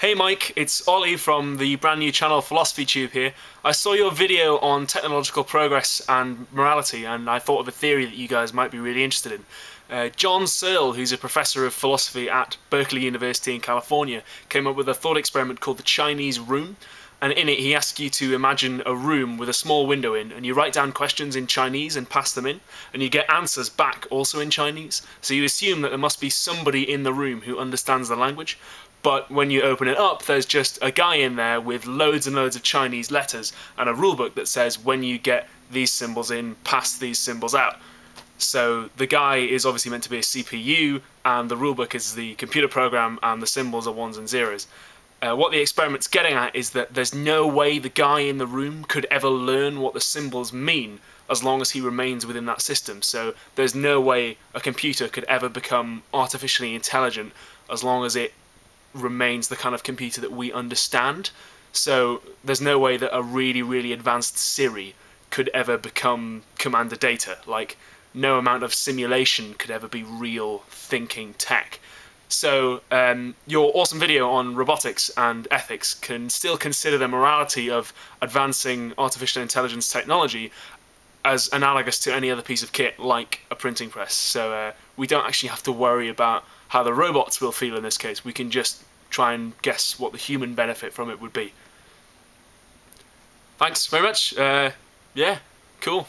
Hey Mike, it's Ollie from the brand new channel Philosophy Tube here. I saw your video on technological progress and morality and I thought of a theory that you guys might be really interested in. Uh, John Searle, who's a professor of philosophy at Berkeley University in California, came up with a thought experiment called the Chinese Room. And in it, he asks you to imagine a room with a small window in, and you write down questions in Chinese and pass them in, and you get answers back also in Chinese. So you assume that there must be somebody in the room who understands the language, but when you open it up, there's just a guy in there with loads and loads of Chinese letters and a rulebook that says when you get these symbols in, pass these symbols out. So the guy is obviously meant to be a CPU, and the rulebook is the computer program, and the symbols are ones and zeros. Uh, what the experiment's getting at is that there's no way the guy in the room could ever learn what the symbols mean as long as he remains within that system. So there's no way a computer could ever become artificially intelligent as long as it remains the kind of computer that we understand. So there's no way that a really, really advanced Siri could ever become Commander Data. Like, no amount of simulation could ever be real thinking tech. So um, your awesome video on robotics and ethics can still consider the morality of advancing artificial intelligence technology as analogous to any other piece of kit like a printing press. So uh, we don't actually have to worry about how the robots will feel in this case. We can just try and guess what the human benefit from it would be. Thanks very much. Uh, yeah, cool.